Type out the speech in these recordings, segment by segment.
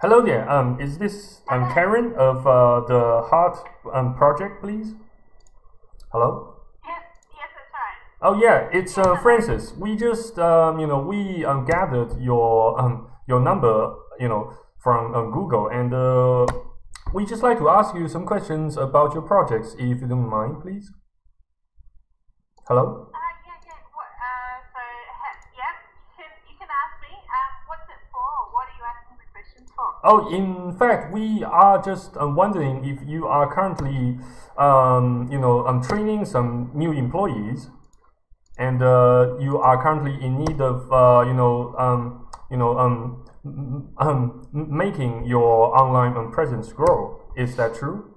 Hello there. Um, is this um Karen of uh, the Heart um project, please? Hello. Yes, yes, that's right. Oh yeah, it's uh, Francis. We just um, you know we um, gathered your um, your number you know from um, Google and uh, we just like to ask you some questions about your projects if you don't mind, please. Hello. Uh, yeah, yeah. What, uh, so, ha, yeah, you can, you can ask me. Um, what's it for? What are you asking the questions for? Oh, in fact, we are just um, wondering if you are currently, um, you know, um, training some new employees, and uh, you are currently in need of, uh, you know, um, you know, um, um, making your online um, presence grow. Is that true?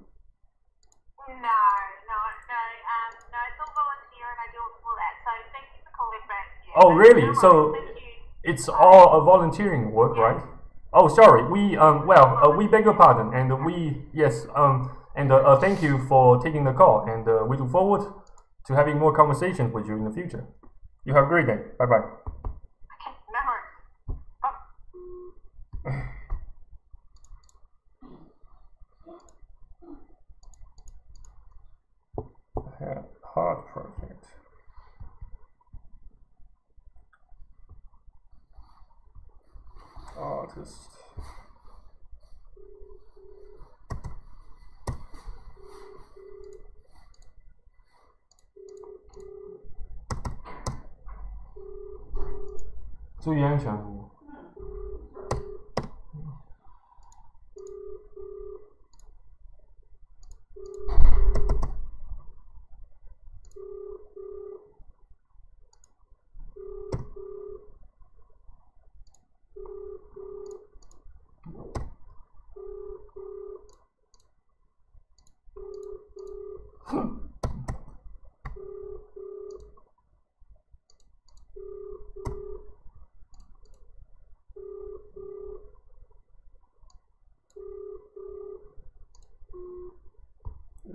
No, no, no. Um, no, it's all volunteer and I do all that. So thank you for calling back. Yeah, Oh, really? So- worries, Thank you. It's all a volunteering work, right? Oh, sorry. We um well uh, we beg your pardon, and we yes um and uh, uh, thank you for taking the call, and uh, we look forward to having more conversations with you in the future. You have a great day. Bye bye. Okay, no Artist.注意安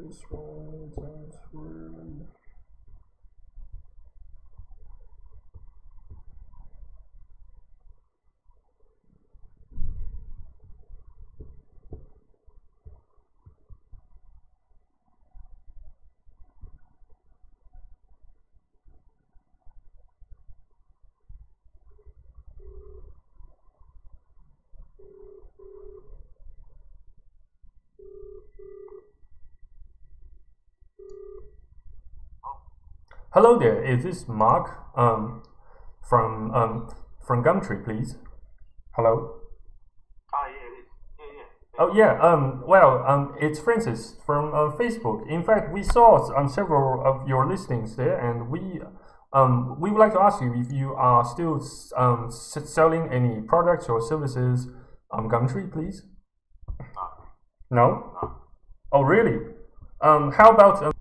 This one that's really. Hello there. Is this Mark um from um from Gumtree, please? Hello. Ah, yeah. Yeah, yeah. Oh yeah. Um. Well. Um. It's Francis from uh, Facebook. In fact, we saw um several of your listings there, and we um we would like to ask you if you are still um s- selling any products or services on Gumtree, please. No, No. no. Oh really? Um. How about um,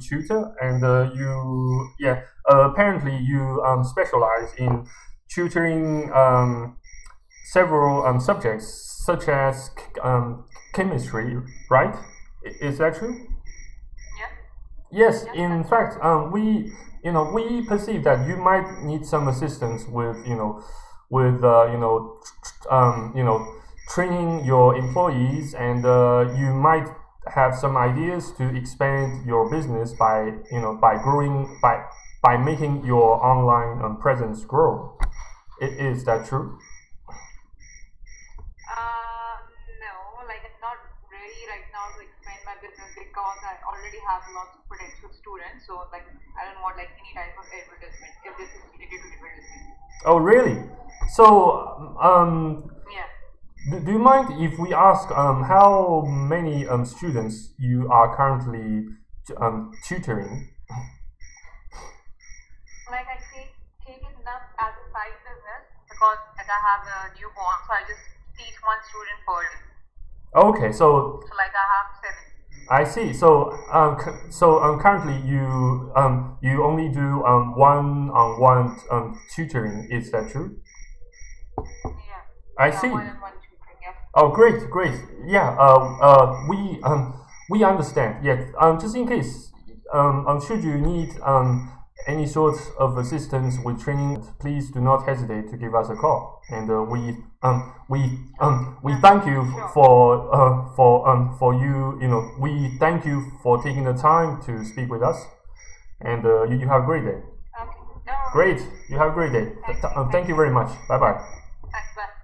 tutor, and uh, you yeah uh, apparently you um, specialize in tutoring um, several um, subjects such as um, chemistry, right? Is that true? Yes. In fact, um, we you know we perceive that you might need some assistance with you know with uh, you know um, you know training your employees, and uh, you might have some ideas to expand your business by you know by growing by by making your online um, presence grow. I- Is that true? Uh, no, like it's not really right now to expand my business because I already have lots of potential students. So like I don't want like any type of advertisement if this is related to advertisement. Oh, really? So, um, Yeah. Do, do you mind if we ask um, how many um, students you are currently um, tutoring? Like I take take it enough as a side business because like I have a newborn, so I just teach one student per day. Okay, so So like I have seven. I see. So um, so um, currently you um, you only do um, one-on-one um, tutoring. Is that true? Yeah. I Yeah, see. One and one tutoring. Yeah. Oh, great, great. Yeah, uh, uh, we um, we understand. Yeah, um, just in case, um, um, should you need um, any sort of assistance with training, please do not hesitate to give us a call. And uh, we um, we um, we thank you for uh, for um, for you. You know, we thank you for taking the time to speak with us. And uh, you, you have a great day. Okay. No. Great, you have a great day. Th- th- um, thank you very much. Bye bye. Thanks. Bye.